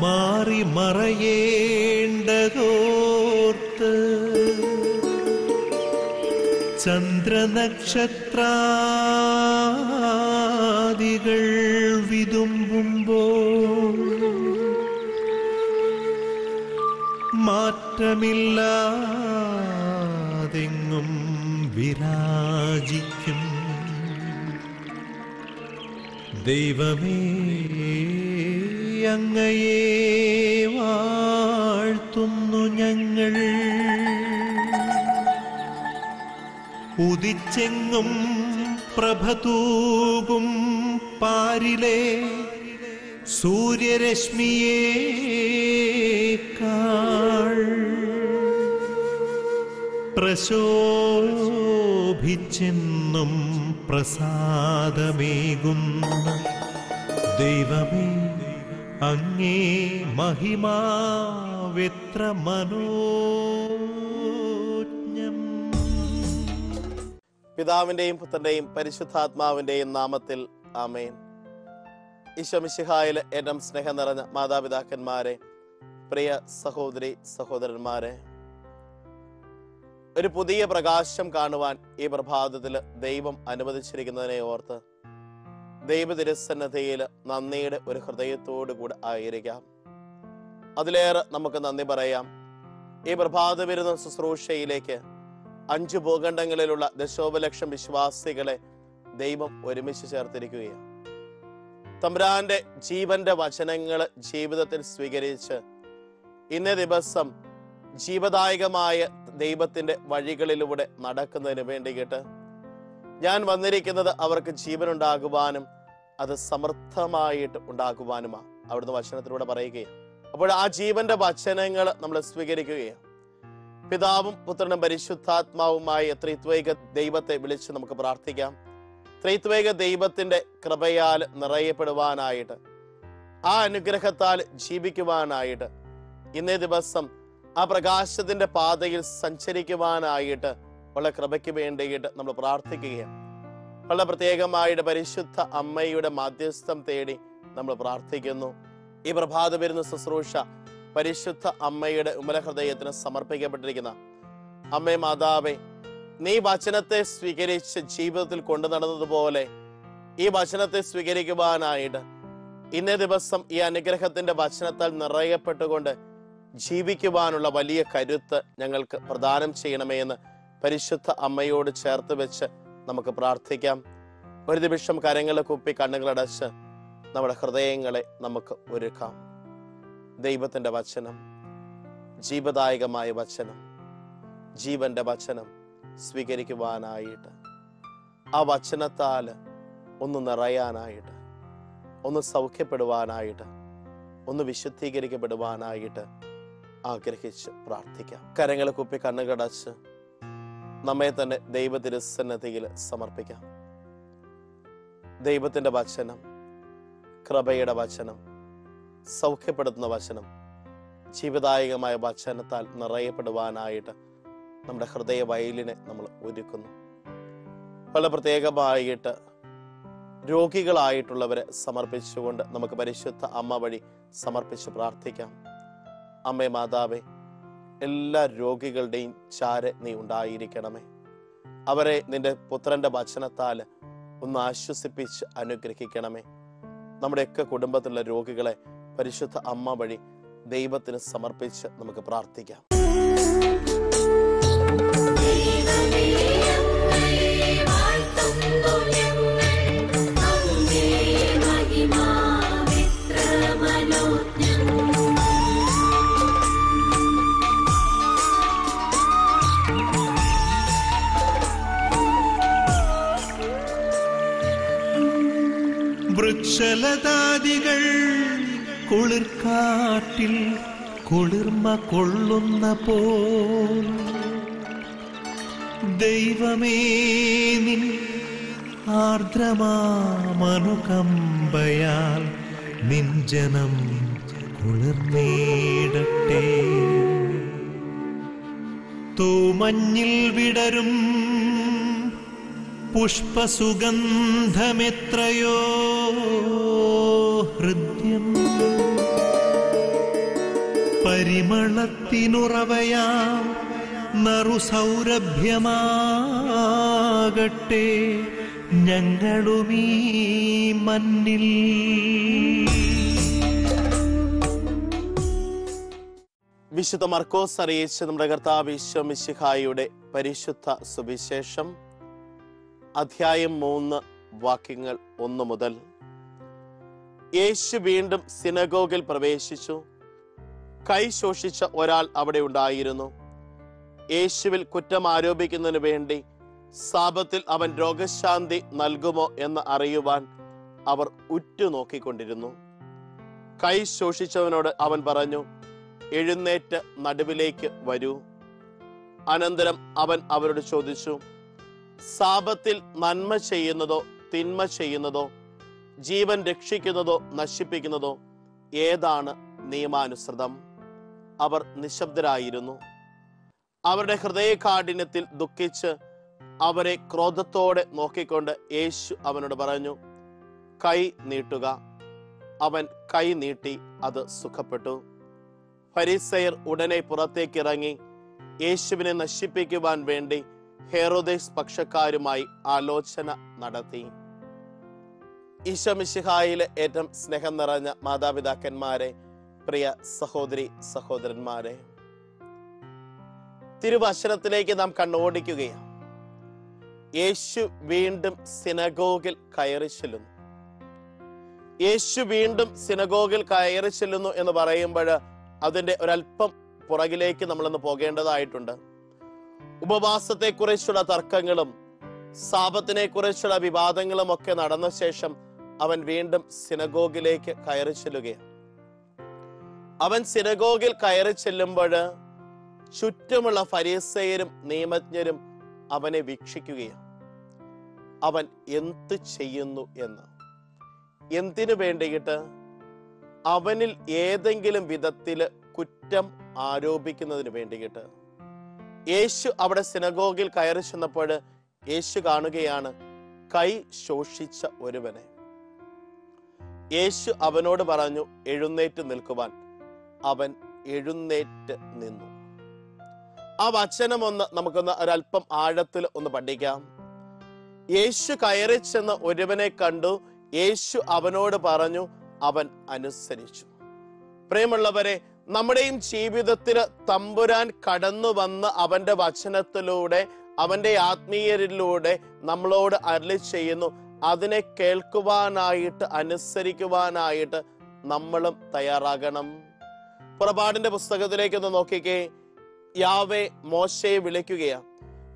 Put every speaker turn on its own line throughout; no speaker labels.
മാറി മറയേണ്ടതോർത്ത് ചന്ദ്രനക്ഷത്രാദികൾ വിതുമ്പുമ്പോൾ മാറ്റമില്ലാതെങ്ങും വിരാജിക്കും ദൈവമേ. അങ്ങയെ വാഴ്ത്തുന്നു ഞങ്ങൾ. ഉദിച്ചെങ്ങും പ്രഭതൂകും പാരിലെ സൂര്യരശ്മിയേക്കാൾ പ്രശോഭിച്ചെന്നും പ്രസാദമേകുന്ന ദൈവമേ. അങ്ങേ മഹിമാവെത്ര മനോജ്ഞം
പിതാവിന്റെയും പുത്രന്റെയും പരിശുദ്ധാത്മാവിന്റെയും നാമത്തിൽ ആമേൻ. ഈശ്വമിശിഹായിലെ ഏറ്റവും സ്നേഹം നിറഞ്ഞ മാതാപിതാക്കന്മാരെ പ്രിയ സഹോദരി സഹോദരന്മാരെ ഒരു പുതിയ പ്രകാശം കാണുവാൻ ഈ പ്രഭാതത്തിൽ ദൈവം അനുവദിച്ചിരിക്കുന്നതിനെ ഓർത്ത് ദൈവ തിരുസന്നതയിൽ നന്ദിയുടെ ഒരു ഹൃദയത്തോടു കൂടെ ആയിരിക്കാം. അതിലേറെ നമുക്ക് നന്ദി പറയാം. ഈ പ്രഭാത വിരുന്ന ശുശ്രൂഷയിലേക്ക് അഞ്ച് ഭൂഖണ്ഡങ്ങളിലുള്ള ദശോപലക്ഷം വിശ്വാസികളെ ദൈവം ഒരുമിച്ച് ചേർത്തിരിക്കുകയാണ്. തമ്പുരാന്റെ ജീവന്റെ വചനങ്ങൾ ജീവിതത്തിൽ സ്വീകരിച്ച് ഇന്നേ ദിവസം ജീവദായകമായ ദൈവത്തിന്റെ വഴികളിലൂടെ നടക്കുന്നതിന് വേണ്ടിയിട്ട് ഞാൻ വന്നിരിക്കുന്നത് അവർക്ക് ജീവനുണ്ടാകുവാനും അത് സമർത്ഥമായിട്ട് ഉണ്ടാക്കുവാനുമാ അവിടുന്ന് വചനത്തിലൂടെ പറയുകയാണ്. അപ്പോൾ ആ ജീവന്റെ വചനങ്ങൾ നമ്മൾ സ്വീകരിക്കുകയാണ്. പിതാവും പുത്രനും പരിശുദ്ധാത്മാവുമായ ത്രൈത്വൈക ദൈവത്തെ വിളിച്ച് നമുക്ക് പ്രാർത്ഥിക്കാം. ത്രൈത്വൈക ദൈവത്തിന്റെ കൃപയാൽ നിറയപ്പെടുവാനായിട്ട് ആ അനുഗ്രഹത്താൽ ജീവിക്കുവാനായിട്ട് ഇന്നേ ദിവസം ആ പ്രകാശത്തിന്റെ പാതയിൽ സഞ്ചരിക്കുവാനായിട്ട് ഉള്ള കൃപയ്ക്ക് വേണ്ടിയിട്ട് നമ്മൾ പ്രാർത്ഥിക്കുകയാണ്. വളരെ പ്രത്യേകമായിട്ട് പരിശുദ്ധ അമ്മയുടെ മാധ്യസ്ഥം തേടി നമ്മൾ പ്രാർത്ഥിക്കുന്നു. ഈ പ്രഭാത വരുന്ന ശുശ്രൂഷ പരിശുദ്ധ അമ്മയുടെ ഉമലഹൃദയത്തിന് സമർപ്പിക്കപ്പെട്ടിരിക്കുന്ന അമ്മേ മാതാവേ നീ വചനത്തെ സ്വീകരിച്ച് ജീവിതത്തിൽ കൊണ്ടു നടന്നതുപോലെ ഈ വചനത്തെ സ്വീകരിക്കുവാനായിട്ട് ഇന്നേ ദിവസം ഈ അനുഗ്രഹത്തിന്റെ വചനത്താൽ നിറയപ്പെട്ടുകൊണ്ട് ജീവിക്കുവാനുള്ള വലിയ കരുത്ത് ഞങ്ങൾക്ക് പ്രദാനം ചെയ്യണമേ എന്ന് പരിശുദ്ധ അമ്മയോട് ചേർത്ത് വെച്ച് നമുക്ക് പ്രാർത്ഥിക്കാം. ഒരു നിമിഷം കരങ്ങളെ കുപ്പി കണ്ണുകളടച്ച് നമ്മുടെ ഹൃദയങ്ങളെ നമുക്ക് ഒരുക്കാം. ദൈവത്തിന്റെ വചനം ജീവദായകമായ വചനം ജീവന്റെ വചനം സ്വീകരിക്കുവാനായിട്ട് ആ വചനത്താൽ ഒന്ന് നിറയാനായിട്ട് ഒന്ന് സൗഖ്യപ്പെടുവാനായിട്ട് ഒന്ന് വിശുദ്ധീകരിക്കപ്പെടുവാനായിട്ട് ആഗ്രഹിച്ച് പ്രാർത്ഥിക്കാം. കരങ്ങളെ കുപ്പി കണ്ണുകടച്ച് നമ്മെ തന്നെ ദൈവ തിരുസന്നതിയിൽ സമർപ്പിക്കാം. ദൈവത്തിന്റെ വചനം കൃപയുടെ വചനം സൗഖ്യപ്പെടുത്തുന്ന വചനം ജീവിതായകമായ വചനത്താൽ നിറയപ്പെടുവാനായിട്ട് നമ്മുടെ ഹൃദയ വയലിനെ നമ്മൾ ഒരുക്കുന്നു. പല പ്രത്യേകമായിട്ട് രോഗികളായിട്ടുള്ളവരെ സമർപ്പിച്ചുകൊണ്ട് നമുക്ക് പരിശുദ്ധ അമ്മ വഴി സമർപ്പിച്ച് പ്രാർത്ഥിക്കാം. അമ്മേ മാതാവേ എല്ലാ രോഗികളുടെയും ചാര നീ ഉണ്ടായിരിക്കണമേ. അവരെ നിന്റെ പുത്രന്റെ വചനത്താൽ ഒന്ന് ആശ്വസിപ്പിച്ച് അനുഗ്രഹിക്കണമേ. നമ്മുടെയൊക്കെ കുടുംബത്തിലുള്ള രോഗികളെ പരിശുദ്ധ അമ്മ വഴി ദൈവത്തിന് സമർപ്പിച്ച് നമുക്ക് പ്രാർത്ഥിക്കാം.
വൃക്ഷലതാദികൾ കുളിർക്കാട്ടിൽ കുളിർമ കൊള്ളുന്ന പോൽ. ദൈവമേ നിൻ ആർദ്രമാമനുകമ്പയാൽ നിഞ്ജനം ജനം കുളിർന്നേടട്ടെ തൂമഞ്ഞിൽ വിടരും പുഷ്പസുഗന്ധമെത്രയോ ഹൃദ്യം. പരിമളത്തിനുറവയാം നറുസൗരഭ്യമാകട്ടെ ഞങ്ങളുമീ മണ്ണിൽ.
വിശുദ്ധ മർക്കോസ് അറിയിച്ച് നമ്മുടെ കർത്താവ് ഈശോ മിശിഹായുടെ പരിശുദ്ധ സുവിശേഷം. അധ്യായം മൂന്ന് വാക്യങ്ങൾ ഒന്ന് മുതൽ. യേശു വീണ്ടും സിനഗോഗിൽ പ്രവേശിച്ചു. കൈ ശോഷിച്ച ഒരാൾ അവിടെ ഉണ്ടായിരുന്നു. യേശുവിൽ കുറ്റം ആരോപിക്കുന്നതിന് വേണ്ടി സാപത്തിൽ അവൻ രോഗശാന്തി നൽകുമോ എന്ന് അറിയുവാൻ അവർ ഉറ്റുനോക്കിക്കൊണ്ടിരുന്നു. കൈ ശോഷിച്ചവനോട് അവൻ പറഞ്ഞു എഴുന്നേറ്റ് നടുവിലേക്ക് വരൂ. അനന്തരം അവൻ അവരോട് ചോദിച്ചു സാപത്തിൽ നന്മ ചെയ്യുന്നതോ തിന്മ ചെയ്യുന്നതോ ജീവൻ രക്ഷിക്കുന്നതോ നശിപ്പിക്കുന്നതോ ഏതാണ് നിയമാനുസൃതം? അവർ നിശബ്ദരായിരുന്നു. അവരുടെ ഹൃദയകാഠിന്യത്തിൽ ദുഃഖിച്ച് അവരെ ക്രോധത്തോടെ നോക്കിക്കൊണ്ട് യേശു അവനോട് പറഞ്ഞു കൈ നീട്ടുക. അവൻ കൈ നീട്ടി അത് സുഖപ്പെട്ടു. ഫരീസയർ ഉടനെ പുറത്തേക്കിറങ്ങി യേശുവിനെ നശിപ്പിക്കുവാൻ വേണ്ടി ഹെറോദേസ് പക്ഷക്കാരുമായി ആലോചന നടത്തി. ഈശമിശിഹായിലെ ഏറ്റവും സ്നേഹം നിറഞ്ഞ മാതാപിതാക്കന്മാരെ പ്രിയ സഹോദരി സഹോദരന്മാരെ തിരുവശനത്തിലേക്ക് നാം കണ്ണോടിക്കുകയാണ് യേശു വീണ്ടും സിനഗോഗിൽ കയറി ചെല്ലുന്നു. യേശു വീണ്ടും സിനഗോഗിൽ കയറി ചെല്ലുന്നു എന്ന് പറയുമ്പോൾ അതിന്റെ ഒരല്പം പുറകിലേക്ക് നമ്മളൊന്ന് പോകേണ്ടതായിട്ടുണ്ട്. ഉപവാസത്തെ കുറിച്ചുള്ള തർക്കങ്ങളും സാപത്തിനെ കുറിച്ചുള്ള വിവാദങ്ങളും ഒക്കെ നടന്ന ശേഷം അവൻ വീണ്ടും സിനഗോഗിലേക്ക് കയറി ചെല്ലുകയാണ്. അവൻ സിനഗോഗിൽ കയറി ചെല്ലുമ്പോൾ ചുറ്റുമുള്ള ഫരീസയരും നിയമജ്ഞരും അവനെ വീക്ഷിക്കുകയാണ്. അവൻ എന്ത് ചെയ്യുന്നു എന്ന്. എന്തിനു വേണ്ടിയിട്ട്? അവനിൽ ഏതെങ്കിലും വിധത്തിൽ കുറ്റം ആരോപിക്കുന്നതിന് വേണ്ടിയിട്ട്. യേശു അവിടെ സിനഗോഗിൽ കയറി ചെന്നപ്പോൾ യേശു കാണുകയാണ് കൈ ശോഷിച്ച ഒരുവനെ. യേശു അവനോട് പറഞ്ഞു എഴുന്നേറ്റ് നിൽക്കുവാൻ. അവൻ എഴുന്നേറ്റ് നിന്നു. ആ വചനം ഒന്ന് നമുക്കൊന്ന് ഒരല്പം ആഴത്തിൽ ഒന്ന് പഠിക്കാം. യേശു കയറി ചെന്ന ഒരുവനെ കണ്ടു യേശു അവനോട് പറഞ്ഞു അവൻ അനുസരിച്ചു. പ്രിയമുള്ളവരെ നമ്മുടെയും ജീവിതത്തിന് തമ്പുരാൻ കടന്നു വന്ന് അവന്റെ വചനത്തിലൂടെ അവന്റെ ആത്മീയരിലൂടെ നമ്മളോട് അരളി ചെയ്യുന്നു. അതിനെ കേൾക്കുവാനായിട്ട് അനുസരിക്കുവാനായിട്ട് നമ്മളും തയ്യാറാകണം. പുറപാടിന്റെ പുസ്തകത്തിലേക്ക് ഒന്ന് നോക്കിക്കേ. യാവേ മോശയെ വിളിക്കുകയാണ്.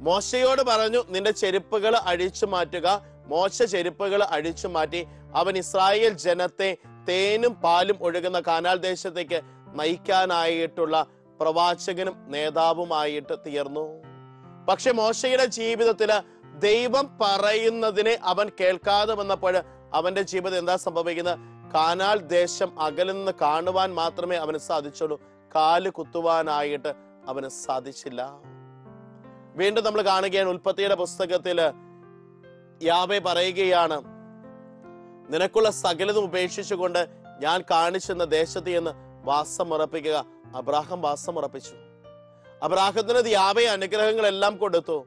മോശയോട് പറഞ്ഞു നിന്റെ ചെരുപ്പുകൾ അഴിച്ചു മാറ്റുക. മോശ ചെരുപ്പുകൾ അഴിച്ചു മാറ്റി അവൻ ഇസ്രായേൽ ജനത്തെ തേനും പാലും ഒഴുകുന്ന കാനാൽ ദേശത്തേക്ക് നയിക്കാനായിട്ടുള്ള പ്രവാചകനും നേതാവുമായിട്ട് തീർന്നു. പക്ഷെ മോശയുടെ ജീവിതത്തിൽ ദൈവം പറയുന്നതിനെ അവൻ കേൾക്കാതെ വന്നപ്പോൾ അവന്റെ ജീവിതം എന്താ സംഭവിക്കുന്നത്? കാനാൽ ദേശം അകലെന്ന് കാണുവാൻ മാത്രമേ അവന് സാധിച്ചുള്ളൂ. കാൽ കുത്തുവാനായിട്ട് അവന് സാധിച്ചില്ല. വീണ്ടും നമ്മൾ കാണുകയാണ് ഉൽപ്പത്തിയുടെ പുസ്തകത്തിൽ യാവെ പറയുകയാണ് നിനക്കുള്ള സകലതും ഉപേക്ഷിച്ചുകൊണ്ട് ഞാൻ കാണിച്ചെന്ന ദേശത്ത് എന്ന് വാസമുറപ്പിക്കുക. അബ്രാഹം വാസമുറപ്പിച്ചു. അബ്രാഹത്തിന് യാവെ അനുഗ്രഹങ്ങളെല്ലാം കൊടുത്തു.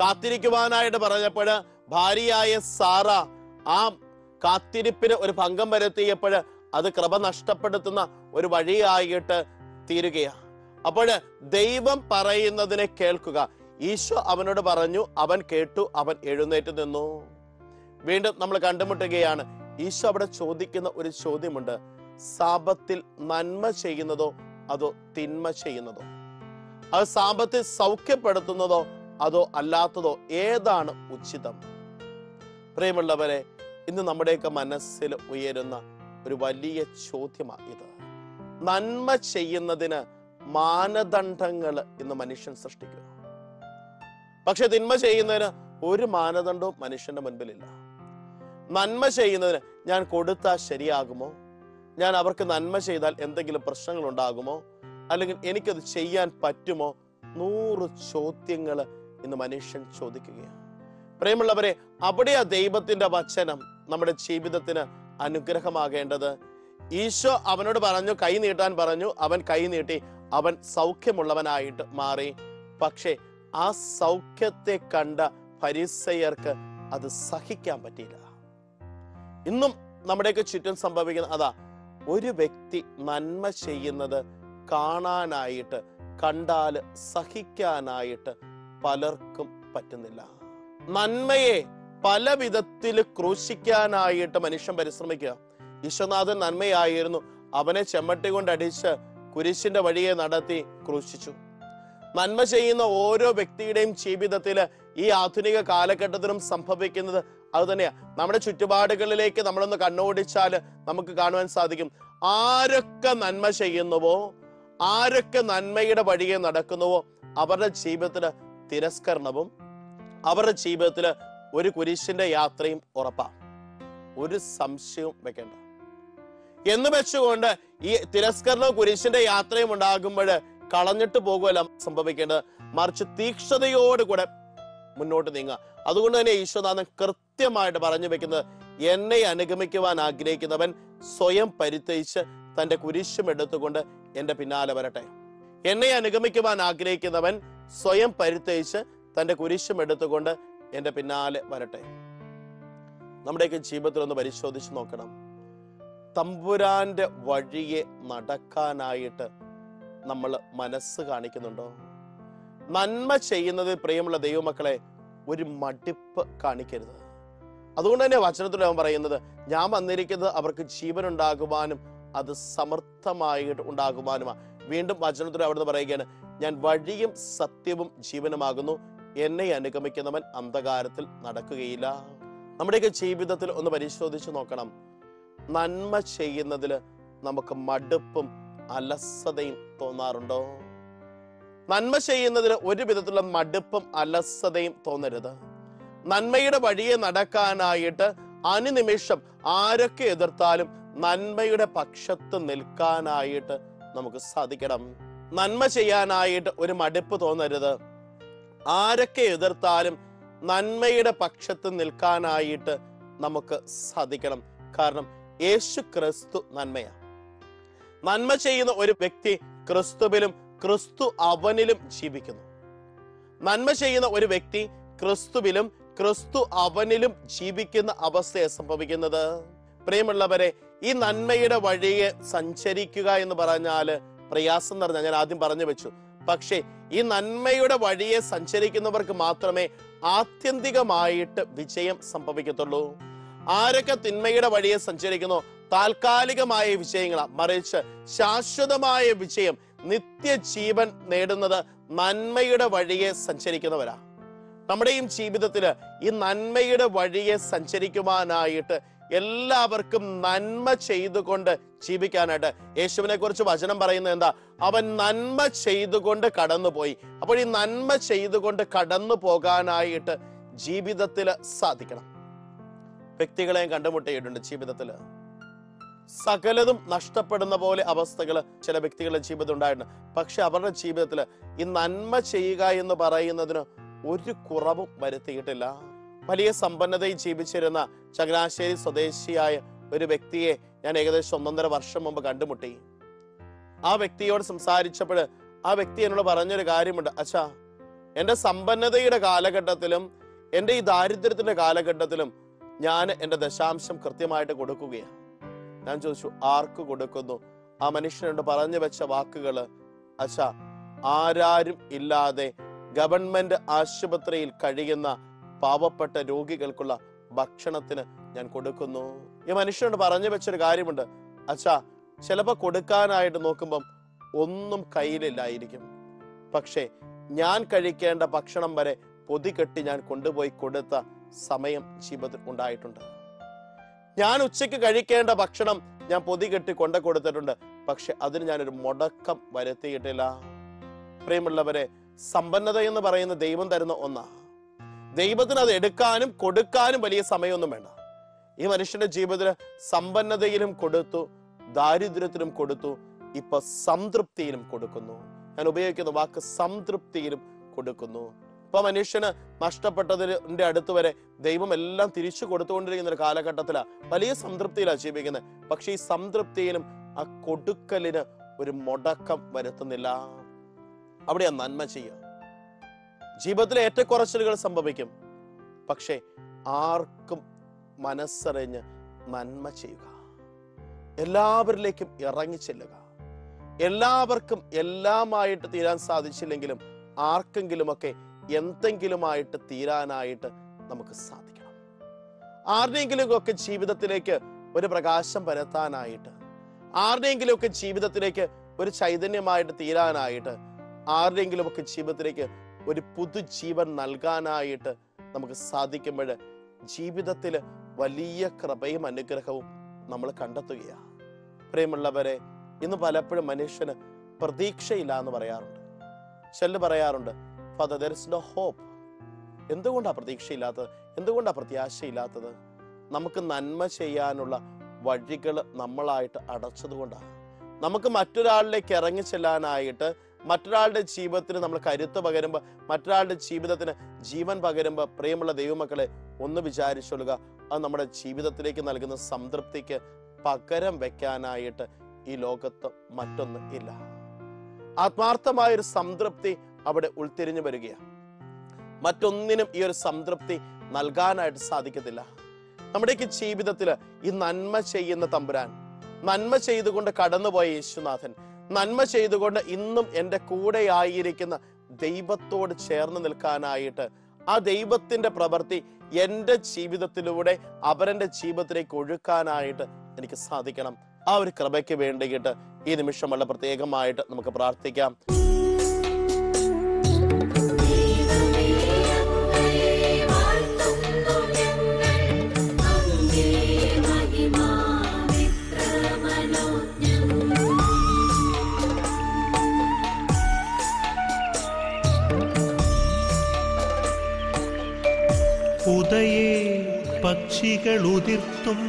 കാത്തിരിക്കുവാനായിട്ട് പറഞ്ഞപ്പോൾ ഭാര്യയായ സാറ ആ കാത്തിരിപ്പിന് ഒരു ഭംഗം വരുത്തിയപ്പോൾ അത് കൃപ നഷ്ടപ്പെടുത്തുന്ന ഒരു വഴിയായിട്ട് തീരുകയാണ് അപ്പോൾ ദൈവം പറയുന്നതിനെ കേൾക്കുക. ഈശോ അവനോട് പറഞ്ഞു അവൻ കേട്ടു അവൻ എഴുന്നേറ്റ് നിന്നു. വീണ്ടും നമ്മൾ കണ്ടുമുട്ടുകയാണ്. ഈശോ അവിടെ ചോദിക്കുന്ന ഒരു ചോദ്യമുണ്ട്. സാപത്തിൽ നന്മ ചെയ്യുന്നതോ അതോ തിന്മ ചെയ്യുന്നതോ? അത് സാപത്തിൽ സൗഖ്യപ്പെടുത്തുന്നതോ അതോ അല്ലാത്തതോ ഏതാണ് ഉചിതം? പ്രിയമുള്ളവരെ ഇന്ന് നമ്മുടെയൊക്കെ മനസ്സിൽ ഉയരുന്ന ഒരു വലിയ ചോദ്യമാണ് ഇത്. നന്മ ചെയ്യുന്നതിന് മാനദണ്ഡങ്ങൾ ഇന്ന് മനുഷ്യൻ സൃഷ്ടിക്കുന്നു. പക്ഷെ തിന്മ ചെയ്യുന്നതിന് ഒരു മാനദണ്ഡവും മനുഷ്യന്റെ മുൻപിലില്ല. നന്മ ചെയ്യുന്നതിന് ഞാൻ കൊടുത്താൽ ശരിയാകുമോ? ഞാൻ അവർക്ക് നന്മ ചെയ്താൽ എന്തെങ്കിലും പ്രശ്നങ്ങൾ ഉണ്ടാകുമോ അല്ലെങ്കിൽ എനിക്കത് ചെയ്യാൻ പറ്റുമോ? നൂറ് ചോദ്യങ്ങൾ ഇന്ന് മനുഷ്യൻ ചോദിക്കുകയാണ്. പ്രിയമുള്ളവരെ അവിടെയാ ദൈവത്തിന്റെ വചനം നമ്മുടെ ജീവിതത്തിന് അനുഗ്രഹമാകേണ്ടത്. ഈശോ അവനോട് പറഞ്ഞു കൈ നീട്ടാൻ പറഞ്ഞു. അവൻ കൈ നീട്ടി. അവൻ സൗഖ്യമുള്ളവനായിട്ട് മാറി. പക്ഷേ ആ സൗഖ്യത്തെ കണ്ട പരിസയർക്ക് അത് സഹിക്കാൻ പറ്റിയില്ല. ഇന്നും നമ്മുടെയൊക്കെ ചുറ്റും സംഭവിക്കുന്ന അതാ ഒരു വ്യക്തി നന്മ ചെയ്യുന്നത് കാണാനായിട്ട് കണ്ടാൽ സഹിക്കാനായിട്ട് പലർക്കും പറ്റുന്നില്ല. നന്മയെ പല വിധത്തിൽ ക്രൂശിക്കാനായിട്ട് മനുഷ്യൻ പരിശ്രമിക്കുക. വിശ്വനാഥൻ നന്മയായിരുന്നു. അവനെ ചെമ്മട്ടി കൊണ്ട് അടിച്ച് കുരിശിന്റെ വഴിയെ നടത്തി ക്രൂശിച്ചു. നന്മ ചെയ്യുന്ന ഓരോ വ്യക്തിയുടെയും ജീവിതത്തിൽ ഈ ആധുനിക കാലഘട്ടത്തിലും സംഭവിക്കുന്നത് അത് തന്നെയാ നമ്മുടെ ചുറ്റുപാടുകളിലേക്ക് നമ്മളൊന്ന് കണ്ണോടിച്ചാൽ നമുക്ക് കാണുവാൻ സാധിക്കും. ആരൊക്കെ നന്മ ചെയ്യുന്നുവോ ആരൊക്കെ നന്മയുടെ വഴിയെ നടക്കുന്നുവോ അവരുടെ ജീവിതത്തിൽ തിരസ്കരണവും അവരുടെ ജീവിതത്തിൽ ഒരു കുരിശിന്റെ യാത്രയും ഉറപ്പാ. ഒരു സംശയവും വെക്കേണ്ട. എന്ന് വെച്ചുകൊണ്ട് ഈ തിരസ്കരണവും കുരിശിന്റെ യാത്രയും ഉണ്ടാകുമ്പോൾ കളഞ്ഞിട്ട് പോകുമല്ല സംഭവിക്കേണ്ടത്. മറിച്ച് തീക്ഷണതയോടുകൂടെ മുന്നോട്ട് നീങ്ങുക. അതുകൊണ്ട് തന്നെ ഈശ്വനാഥൻ കൃത്യമായിട്ട് പറഞ്ഞു വെക്കുന്നത് എന്നെ അനുഗമിക്കുവാൻ ആഗ്രഹിക്കുന്നവൻ സ്വയം പരിത്തയിച്ച് തന്റെ കുരിശും എടുത്തുകൊണ്ട് എന്റെ പിന്നാലെ വരട്ടെ. എന്നെ അനുഗമിക്കുവാൻ ആഗ്രഹിക്കുന്നവൻ സ്വയം പരിത്തയിച്ച് തന്റെ കുരിശും എടുത്തുകൊണ്ട് എന്റെ പിന്നാലെ വരട്ടെ. നമ്മുടെയൊക്കെ ജീവിതത്തിൽ ഒന്ന് പരിശോധിച്ച് നോക്കണം. തമ്പുരാന്റെ വഴിയെ നടക്കാനായിട്ട് നമ്മൾ മനസ്സ് കാണിക്കുന്നുണ്ടോ? നന്മ ചെയ്യുന്നത് പ്രിയമുള്ള ദൈവമക്കളെ ഒരു മടിപ്പ് കാണിക്കരുത്. അതുകൊണ്ട് തന്നെ വചനത്തിൽ അവൻ പറയുന്നത് ഞാൻ വന്നിരിക്കുന്നത് അവർക്ക് ജീവൻ ഉണ്ടാകുവാനും അത് സമർത്ഥമായിട്ട് ഉണ്ടാകുവാനുമാണ് വീണ്ടും വചനത്തിൽ അവിടുന്ന് പറയുകയാണ് ഞാൻ വഴിയും സത്യവും ജീവനുമാകുന്നു. എന്നെ അനുഗമിക്കുന്നവൻ അന്ധകാരത്തിൽ നടക്കുകയില്ല. നമ്മുടെയൊക്കെ ജീവിതത്തിൽ ഒന്ന് പരിശോധിച്ച് നോക്കണം. നന്മ ചെയ്യുന്നതിൽ നമുക്ക് മടുപ്പും അലസതയും തോന്നാറുണ്ടോ? നന്മ ചെയ്യുന്നതിന് ഒരു വിധത്തിലുള്ള മടുപ്പും അലസതയും തോന്നരുത്. നന്മയുടെ വഴിയെ നടക്കാനായിട്ട് അനുനിമിഷം ആരൊക്കെ എതിർത്താലും നന്മയുടെ പക്ഷത്ത് നിൽക്കാനായിട്ട് നമുക്ക് സാധിക്കണം. നന്മ ചെയ്യാനായിട്ട് ഒരു മടുപ്പ് തോന്നരുത്. ആരൊക്കെ എതിർത്താലും നന്മയുടെ പക്ഷത്ത് നിൽക്കാനായിട്ട് നമുക്ക് സാധിക്കണം. കാരണം യേശു ക്രിസ്തു നന്മയാണ്. നന്മ ചെയ്യുന്ന ഒരു വ്യക്തി ക്രിസ്തുവിലും ക്രിസ്തു അവനിലും ജീവിക്കുന്നു. നന്മ ചെയ്യുന്ന ഒരു വ്യക്തി ക്രിസ്തുവിലും ക്രിസ്തു അവനിലും ജീവിക്കുന്ന അവസ്ഥയെ സംഭവിക്കുന്നത്. പ്രിയമുള്ളവരെ ഈ നന്മയുടെ വഴിയെ സഞ്ചരിക്കുക എന്ന് പറഞ്ഞാൽ പ്രയാസം നിറഞ്ഞ ഞാൻ ആദ്യം പറഞ്ഞു വെച്ചു. പക്ഷേ ഈ നന്മയുടെ വഴിയെ സഞ്ചരിക്കുന്നവർക്ക് മാത്രമേ ആത്യന്തികമായിട്ട് വിജയം സംഭവിക്കത്തുള്ളൂ. ആരൊക്കെ തിന്മയുടെ വഴിയെ സഞ്ചരിക്കുന്നു? താൽക്കാലികമായ വിജയങ്ങളാ. മറിച്ച് ശാശ്വതമായ വിജയം നിത്യജീവൻ നേടുന്നത് നന്മയുടെ വഴിയെ സഞ്ചരിക്കുന്നവരാ. നമ്മുടെയും ജീവിതത്തിൽ ഈ നന്മയുടെ വഴിയെ സഞ്ചരിക്കുവാനായിട്ട് എല്ലാവർക്കും നന്മ ചെയ്തുകൊണ്ട് ജീവിക്കാനായിട്ട് യേശുവിനെ കുറിച്ച് വചനം പറയുന്നത് എന്താ? അവൻ നന്മ ചെയ്തുകൊണ്ട് കടന്നുപോയി. അപ്പോൾ ഈ നന്മ ചെയ്തുകൊണ്ട് കടന്നു പോകാനായിട്ട് ജീവിതത്തിൽ സാധിക്കണം. വ്യക്തികളെയും കണ്ടുമുട്ടിയിട്ടുണ്ട് ജീവിതത്തിൽ സകലതും നഷ്ടപ്പെടുന്ന പോലെ അവസ്ഥകൾ ചില വ്യക്തികളുടെ ജീവിതം ഉണ്ടായിട്ടുണ്ട്. പക്ഷെ അവരുടെ ജീവിതത്തിൽ ഈ നന്മ ചെയ്യുക എന്ന് പറയുന്നതിന് ഒരു കുറവും വരുത്തിയിട്ടില്ല. വലിയ സമ്പന്നതയിൽ ജീവിച്ചിരുന്ന ചങ്ങനാശ്ശേരി സ്വദേശിയായ ഒരു വ്യക്തിയെ ഞാൻ ഏകദേശം ഒന്നൊന്നര വർഷം മുമ്പ് കണ്ടുമുട്ടി. ആ വ്യക്തിയോട് സംസാരിച്ചപ്പോൾ ആ വ്യക്തി എന്നോട് പറഞ്ഞൊരു കാര്യമുണ്ട്. അച്ഛാ എന്റെ സമ്പന്നതയുടെ കാലഘട്ടത്തിലും എന്റെ ഈ ദാരിദ്ര്യത്തിന്റെ കാലഘട്ടത്തിലും ഞാൻ എന്റെ ദശാംശം കൃത്യമായിട്ട് കൊടുക്കുകയാണ്. ഞാൻ ചോദിച്ചു ആർക്ക് കൊടുക്കുന്നു? ആ മനുഷ്യനോട് പറഞ്ഞു വെച്ച വാക്കുകൾ അച്ഛ ആരാരും ഇല്ലാതെ ഗവൺമെന്റ് ആശുപത്രിയിൽ കഴിയുന്ന പാവപ്പെട്ട രോഗികൾക്കുള്ള ഭക്ഷണത്തിന് ഞാൻ കൊടുക്കുന്നു. ഈ മനുഷ്യനോട് പറഞ്ഞു വെച്ചൊരു കാര്യമുണ്ട്. അച്ഛാ ചിലപ്പോ കൊടുക്കാനായിട്ട് നോക്കുമ്പം ഒന്നും കയ്യിലില്ലായിരിക്കും. പക്ഷേ ഞാൻ കഴിക്കേണ്ട ഭക്ഷണം വരെ പൊതി കെട്ടി ഞാൻ കൊണ്ടുപോയി കൊടുത്ത സമയം ജീവിതത്തിൽ ഉണ്ടായിട്ടുണ്ട്. ഞാൻ ഉച്ചയ്ക്ക് കഴിക്കേണ്ട ഭക്ഷണം ഞാൻ പൊതി പൊതികെട്ടി കൊണ്ട കൊടുത്തിട്ടുണ്ട്. പക്ഷെ അതിന് ഞാനൊരു മുടക്കം വരുത്തിയിട്ടില്ല. പ്രിയമുള്ളവരെ സമ്പന്നത എന്ന് പറയുന്ന ദൈവം തരുന്ന ഒന്നാ. ദൈവത്തിന് അത് എടുക്കാനും കൊടുക്കാനും വലിയ സമയമൊന്നും വേണ്ട. ഈ മനുഷ്യന്റെ ജീവിതത്തിൽ സമ്പന്നതയിലും കൊടുത്തു ദാരിദ്ര്യത്തിലും കൊടുത്തു ഇപ്പൊ സംതൃപ്തിയിലും കൊടുക്കുന്നു. ഞാൻ ഉപയോഗിക്കുന്ന വാക്ക് സംതൃപ്തിയിലും കൊടുക്കുന്നു. ഇപ്പൊ മനുഷ്യന് നഷ്ടപ്പെട്ടതിന്റെ അടുത്ത് വരെ ദൈവം എല്ലാം തിരിച്ചു കൊടുത്തുകൊണ്ടിരിക്കുന്ന ഒരു കാലഘട്ടത്തിലാണ് വലിയ സംതൃപ്തിയിലാണ് ജീവിക്കുന്നത്. പക്ഷെ ഈ സംതൃപ്തിയിലും ആ കൊടുക്കലിന് ഒരു മുടക്കം വരുത്തുന്നില്ല. അവിടെയാ നന്മ ചെയ്യുക. ജീവിതത്തിലെ ഏറ്റക്കുറച്ചിലുകൾ സംഭവിക്കും. പക്ഷേ ആർക്കും മനസ്സറിഞ്ഞ് നന്മ ചെയ്യുക. എല്ലാവരിലേക്കും ഇറങ്ങി ചെല്ലുക. എല്ലാവർക്കും എല്ലാമായിട്ട് തീരാൻ സാധിച്ചില്ലെങ്കിലും ആർക്കെങ്കിലുമൊക്കെ എന്തെങ്കിലുമായിട്ട് തീരാനായിട്ട് നമുക്ക് സാധിക്കണം. ആരുടെയെങ്കിലും ഒക്കെ ജീവിതത്തിലേക്ക് ഒരു പ്രകാശം പരത്താനായിട്ട് ആരുടെയെങ്കിലും ഒക്കെ ജീവിതത്തിലേക്ക് ഒരു ചൈതന്യമായിട്ട് തീരാനായിട്ട് ആരുടെയെങ്കിലും ഒക്കെ ജീവിതത്തിലേക്ക് ഒരു പുതുജീവൻ നൽകാനായിട്ട് നമുക്ക് സാധിക്കുമ്പോൾ ജീവിതത്തിൽ വലിയ കൃപയും അനുഗ്രഹവും നമ്മൾ കണ്ടെത്തുകയാണ്. പ്രിയമുള്ളവരെ ഇന്ന് പലപ്പോഴും മനുഷ്യന് പ്രതീക്ഷയില്ല എന്ന് പറയാറുണ്ട്. ചെല്ല് പറയാറുണ്ട് father there is no hope എന്തുകൊണ്ടാണ് പ്രതീക്ഷയില്ലാത്തത്? എന്തുകൊണ്ടാണ് പ്രത്യാശയില്ലാത്തത്? നമുക്ക് നന്മ ചെയ്യാനുള്ള വഴികൾ നമ്മളായിട്ട് അടച്ചതുകൊണ്ടാണ് നമുക്ക് മറ്റൊരാളിലേക്ക് ഇറങ്ങി ചെല്ലാനായിട്ട് മറ്റൊരാളുടെ ജീവിതത്തിന് നമ്മൾ കരുത്ത് പകരുമ്പോൾ മറ്റൊരാളുടെ ജീവിതത്തിന് ജീവൻ പകരുമ്പോൾ പ്രിയമുള്ള ദൈവമക്കളെ ഒന്ന് വിചാരിച്ചൊള്ളുക അത് നമ്മുടെ ജീവിതത്തിലേക്ക് നൽകുന്ന സംതൃപ്തിക്ക് പകരം വെക്കാനായിട്ട് ഈ ലോകത്ത് മറ്റൊന്നും ഇല്ല. ആത്മാർത്ഥമായ ഒരു സംതൃപ്തി അവിടെ ഉൾത്തിരിഞ്ഞു വരികയാണ്. മറ്റൊന്നിനും ഈ ഒരു സംതൃപ്തി നൽകാനായിട്ട് സാധിക്കത്തില്ല. നമ്മുടെയൊക്കെ ജീവിതത്തിൽ ഈ നന്മ ചെയ്യുന്ന തമ്പുരാൻ നന്മ ചെയ്തുകൊണ്ട് കടന്നുപോയ യേശുനാഥൻ നന്മ ചെയ്തുകൊണ്ട് ഇന്നും എന്റെ കൂടെ ആയിരിക്കുന്ന ദൈവത്തോട് ചേർന്ന് നിൽക്കാനായിട്ട് ആ ദൈവത്തിന്റെ പ്രവൃത്തി എന്റെ ജീവിതത്തിലൂടെ അവരന്റെ ജീവിതത്തിലേക്ക് ഒഴുക്കാനായിട്ട് എനിക്ക് സാധിക്കണം. ആ ഒരു കൃപയ്ക്ക് വേണ്ടിയിട്ട് ഈ നിമിഷം വളരെ പ്രത്യേകമായിട്ട് നമുക്ക് പ്രാർത്ഥിക്കാം.
പക്ഷികൾ ഉതിർത്തും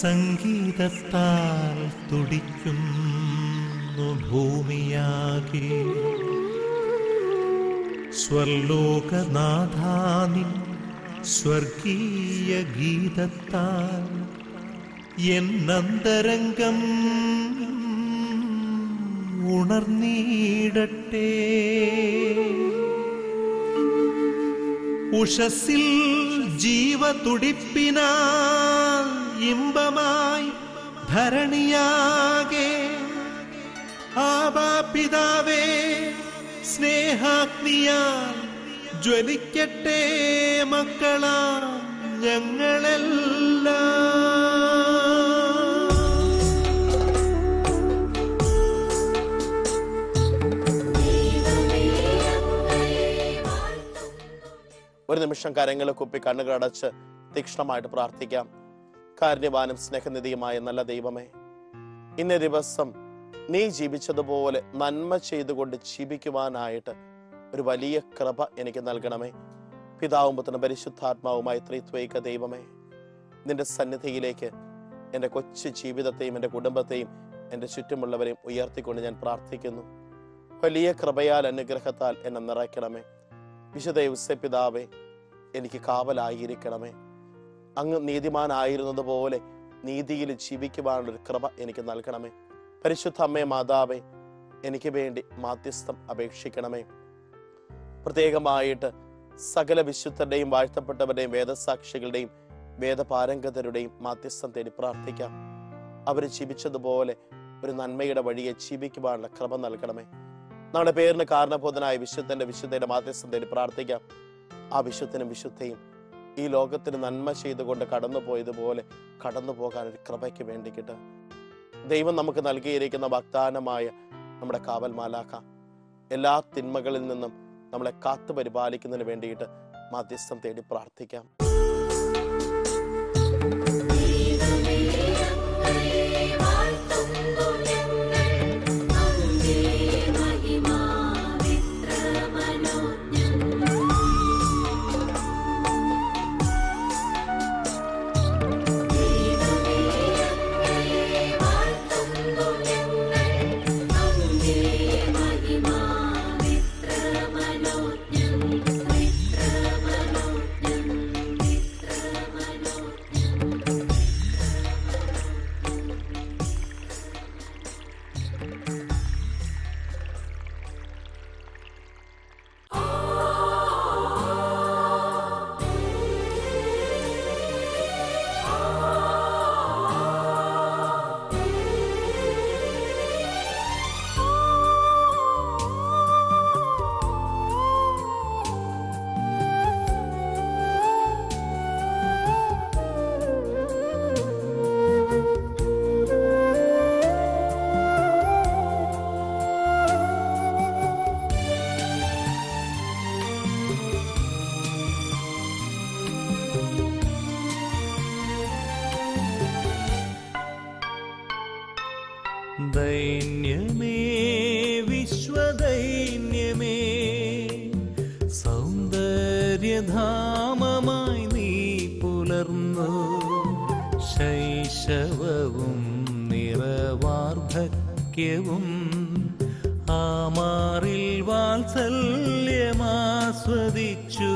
സംഗീതത്താൽ തുടിക്കുന്നു ഭൂമിയാകെ. സ്വർലോകനാഥാനിൻ സ്വർഗീയ ഗീതത്താൽ എന്നന്തരംഗം ഉണർന്നീടട്ടെ. ഉഷസിൽ ജീവതുടിപ്പിന ഇമ്പമായി ധരണിയാകെ ആബാപിതാവേ സ്നേഹാഗ്നിയാൽ ജ്വലിക്കട്ടെ മക്കളാ ഞങ്ങളെല്ലാം.
ഒരു നിമിഷം കരങ്ങളെ കുപ്പി കണ്ണുകൾ അടച്ച് തീക്ഷ്ണമായിട്ട് പ്രാർത്ഥിക്കാം. കാരുണ്യവാനും സ്നേഹനിധിയുമായ നല്ല ദൈവമേ ഇന്ന ദിവസം നീ ജീവിച്ചതുപോലെ നന്മ ചെയ്തുകൊണ്ട് ജീവിക്കുവാനായിട്ട് ഒരു വലിയ കൃപ എനിക്ക് നൽകണമേ. പിതാവും പുത്രനും പരിശുദ്ധാത്മാവുമായി ത്രിത്വൈക ദൈവമേ നിന്റെ സന്നിധിയിലേക്ക് എന്റെ കൊച്ചു ജീവിതത്തെയും എന്റെ കുടുംബത്തെയും എന്റെ ചുറ്റുമുള്ളവരെയും ഉയർത്തിക്കൊണ്ട് ഞാൻ പ്രാർത്ഥിക്കുന്നു. വലിയ കൃപയാൽ അനുഗ്രഹത്താൽ എന്നെ നിറയ്ക്കണമേ. വിശുദ്ധ പിതാവേ എനിക്ക് കാവലായിരിക്കണമേ. അങ്ങ് നീതിമാനായിരുന്നത് പോലെ നീതിയിൽ ജീവിക്കുവാനുള്ളൊരു കൃപ എനിക്ക് നൽകണമേ. പരിശുദ്ധ അമ്മേ മാതാവേ എനിക്ക് വേണ്ടി മാധ്യസ്ഥം അപേക്ഷിക്കണമേ. പ്രത്യേകമായിട്ട് സകല വിശുദ്ധരുടെയും വാഴ്ത്തപ്പെട്ടവരുടെയും വേദസാക്ഷികളുടെയും വേദപാരംഗതരുടെയും മാധ്യസ്ഥം തേടി പ്രാർത്ഥിക്കാം. അവർ ജീവിച്ചതുപോലെ ഒരു നന്മയുടെ വഴിയെ ജീവിക്കുവാനുള്ള കൃപ നൽകണമേ. നമ്മുടെ പേരിന് കാരണബോധനായ വിശുദ്ധന്റെ വിശുദ്ധയുടെ മാധ്യസ്ഥതയിൽ പ്രാർത്ഥിക്കാം. ആ വിശുദ്ധനും വിശുദ്ധയും ഈ ലോകത്തിന് നന്മ ചെയ്തുകൊണ്ട് കടന്നു പോയതുപോലെ കടന്നു പോകാൻ ഒരു കൃപയ്ക്ക് വേണ്ടിക്കിട്ട് ദൈവം നമുക്ക് നൽകിയിരിക്കുന്ന വാഗ്ദാനമായ നമ്മുടെ കാവൽ മാലാക്ക എല്ലാ തിന്മകളിൽ നിന്നും നമ്മളെ കാത്തു പരിപാലിക്കുന്നതിന് വേണ്ടിയിട്ട് മാധ്യസ്ഥം തേടി പ്രാർത്ഥിക്കാം.
ദിവ്യധാമമായി നീ പുലർന്നു. ശൈശവവും നിറവാർദ്ധക്യവും ആമാറിൽ വാത്സല്യമാസ്വദിച്ചു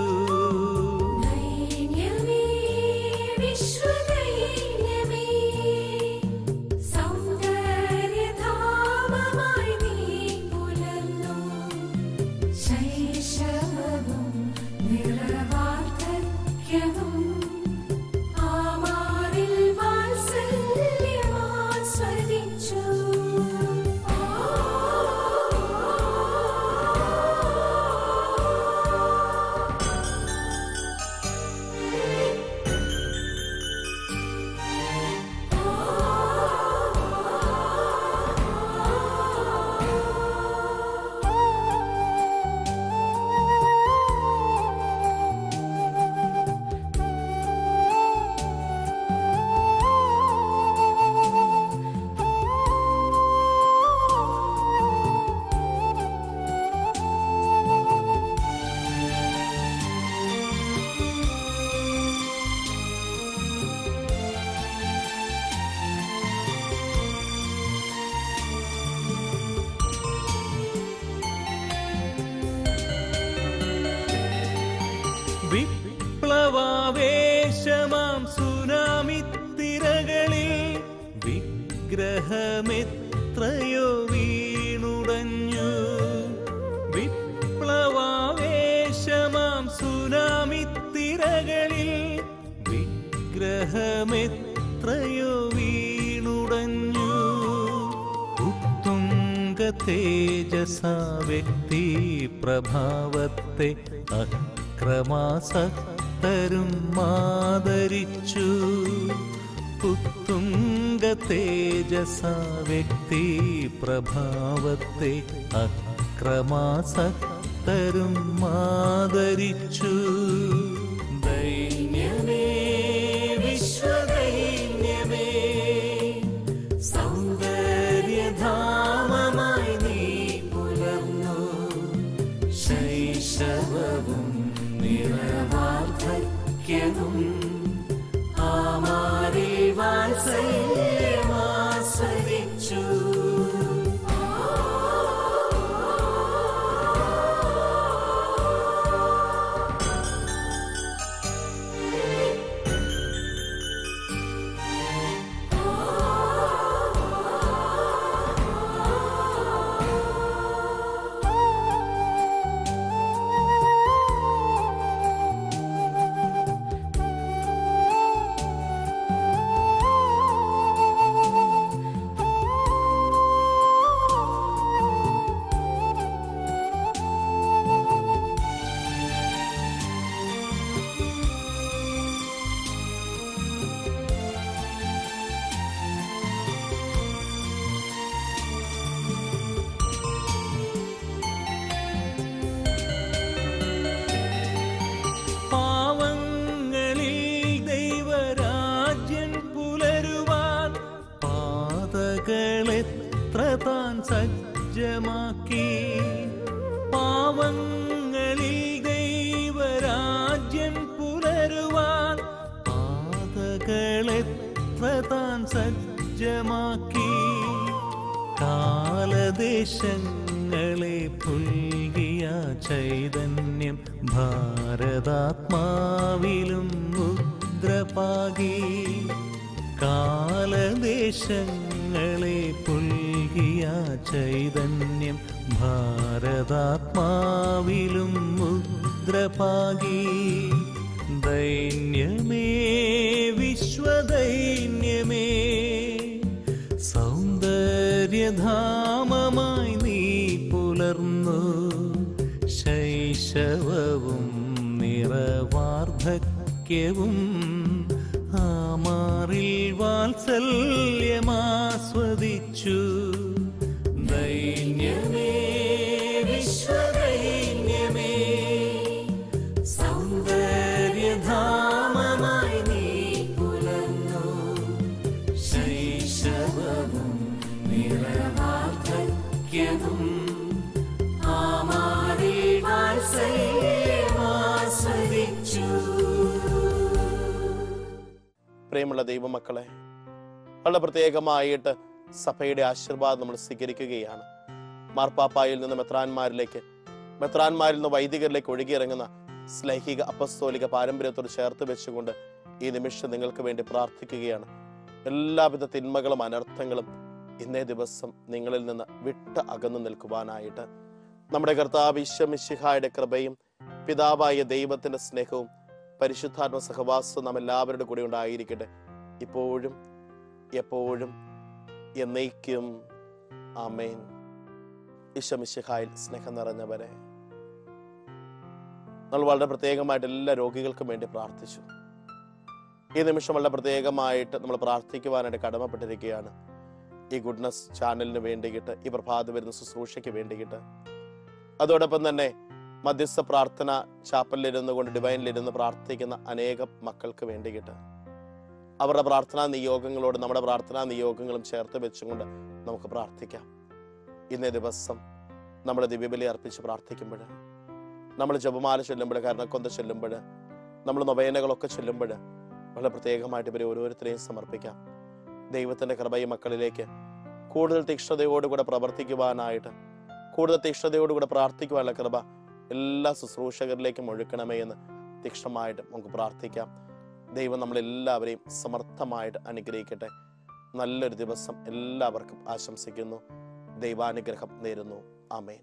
വിഗ്രഹമെത്രയോ വീണുടഞ്ഞു. ഉത്തുംഗ തേജസ വ്യക്തി പ്രഭാവത്തെ അക്രമാസക്തരും മാദരിച്ചു ഉത്തുംഗ തേജസ വ്യക്തി പ്രഭാവത്തെ അക്രമാസക്തരും മാദരിച്ചു പാതകളെത്ര താൻ സജ്ജമാക്കി പാവങ്ങളിൽ ദൈവരാജ്യം പുലരുവാൻ പാതകളെത്ര താൻ സജ്ജമാക്കി കാലദേശങ്ങളെ പുൽകിയ ചൈതന്യം ഭാരതാത്മാവിലും മുദ്രപാകി കാലദേശങ്ങളെ പുൽകിയ ചൈതന്യം ഭാരതാത്മാവിലും മുദ്രപാകി. ദൈന്യമേ വിശ്വദൈന്യമേ സൗന്ദര്യധാമമായി നീ പുലർന്നു. ശൈശവവും നിറവാർദ്ധക്യവും ആമാറിൽ വാത്സല്യമാസ്വദിച്ചു.
പ്രിയമുള്ള ദൈവമക്കളെ വളരെ പ്രത്യേകമായിട്ട് സഭയുടെ ആശീർവാദം നമ്മൾ സ്വീകരിക്കുകയാണ്. മാർപ്പാപ്പായിൽ നിന്ന് മെത്രാന്മാരിലേക്ക് മെത്രാന്മാരിൽ നിന്ന് വൈദികരിലേക്ക് ഒഴുകിയിറങ്ങുന്ന സ്ലൈഹിക അപസ്തോലിക പാരമ്പര്യത്തോട് ചേർത്ത് വെച്ചുകൊണ്ട് ഈ നിമിഷം നിങ്ങൾക്ക് വേണ്ടി പ്രാർത്ഥിക്കുകയാണ്. എല്ലാവിധ തിന്മകളും അനർത്ഥങ്ങളും ഇന്നേ ദിവസം നിങ്ങളിൽ നിന്ന് വിട്ട് അകന്നു നിൽക്കുവാനായിട്ട്. നമ്മുടെ കർത്താവ് ഈശ്വമിശിഹായുടെ കൃപയും പിതാവായ ദൈവത്തിന്റെ സ്നേഹവും പരിശുദ്ധാത്മ സഹവാസം നാം എല്ലാവരുടെ കൂടെ ഉണ്ടായിരിക്കട്ടെ. ഇപ്പോഴും എപ്പോഴും എന്നേക്കും. ആമേൻ. ഈശ്വമിശിഹായിൽ സ്നേഹം നിറഞ്ഞവരെ നമ്മൾ വളരെ പ്രത്യേകമായിട്ട് എല്ലാ രോഗികൾക്കും വേണ്ടി പ്രാർത്ഥിച്ചു. ഈ നിമിഷം വളരെ പ്രത്യേകമായിട്ട് നമ്മൾ പ്രാർത്ഥിക്കുവാനായിട്ട് കടമപ്പെട്ടിരിക്കുകയാണ്. ഈ ഗുഡ്നസ് ചാനലിന് വേണ്ടിയിട്ട് ഈ പ്രഭാത വരുന്ന ശുശ്രൂഷയ്ക്ക് വേണ്ടിയിട്ട്. അതോടൊപ്പം തന്നെ മധ്യസ്ഥ പ്രാർത്ഥന ചാപ്പലിലിരുന്നു കൊണ്ട് ഡിവൈനിലിരുന്ന് പ്രാർത്ഥിക്കുന്ന അനേകം മക്കൾക്ക് വേണ്ടിയിട്ട് അവരുടെ പ്രാർത്ഥനാ നിയോഗങ്ങളോട് നമ്മുടെ പ്രാർത്ഥനാ നിയോഗങ്ങളും ചേർത്ത് വെച്ചുകൊണ്ട് നമുക്ക് പ്രാർത്ഥിക്കാം. ഇന്നേ ദിവസം നമ്മൾ ദിവ്യബലി അർപ്പിച്ച് പ്രാർത്ഥിക്കുമ്പോൾ നമ്മൾ ജപമാല ചൊല്ലുമ്പോൾ കരണക്കൊന്ത ചൊല്ലുമ്പോൾ നമ്മൾ നൊവേനകളൊക്കെ ചൊല്ലുമ്പോൾ വളരെ പ്രത്യേകമായിട്ട് ഇവരെ ഓരോരുത്തരെയും സമർപ്പിക്കാം. ദൈവത്തിന്റെ കൃപ ഈ മക്കളിലേക്ക് കൂടുതൽ തീക്ഷ്ണതയോടുകൂടെ പ്രവർത്തിക്കുവാനായിട്ട് കൂടുതൽ തീക്ഷ്ണതയോടുകൂടെ പ്രാർത്ഥിക്കുവാനുള്ള കൃപ എല്ലാ ശുശ്രൂഷകരിലേക്കും ഒഴുക്കണമേ എന്ന് തീക്ഷണമായിട്ട് നമുക്ക് പ്രാർത്ഥിക്കാം. ദൈവം നമ്മളെല്ലാവരെയും സമർത്ഥമായിട്ട് അനുഗ്രഹിക്കട്ടെ. നല്ലൊരു ദിവസം എല്ലാവർക്കും ആശംസിക്കുന്നു. ദൈവാനുഗ്രഹം നേരുന്നു. ആമേൻ.